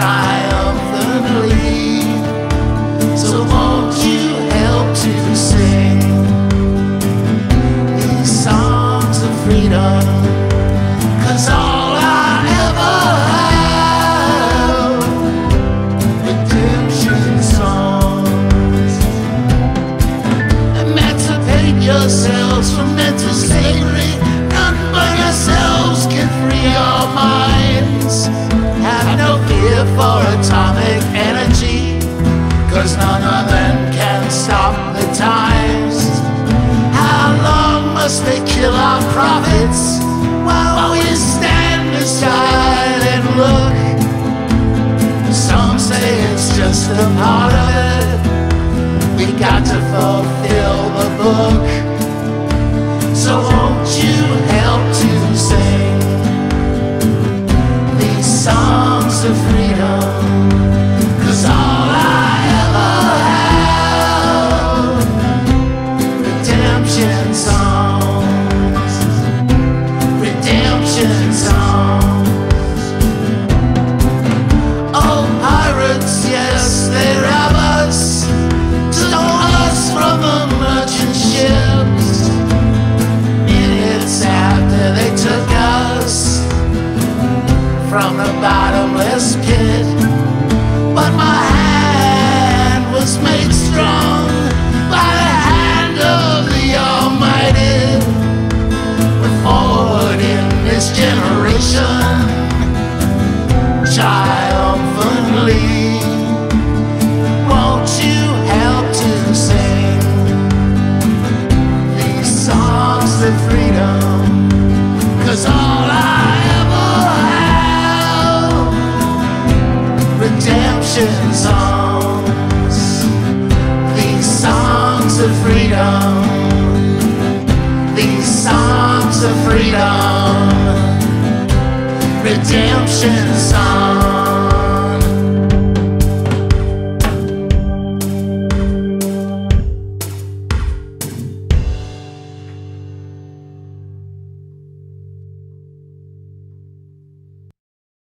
of the. So won't you help to sing these songs of freedom? Cause none of them can stop the times. How long must they kill our prophets while we stand aside and look? Some say it's just a part of it. We got to fulfill the book. So won't you help to sing these songs of freedom? From the merchant ships. Songs of freedom? Cause all I ever have, redemption songs, these songs of freedom, these songs of freedom redemption song.